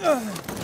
Ugh.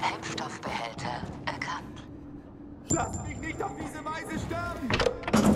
Treibstoffbehälter erkannt. Lass mich nicht auf diese Weise sterben!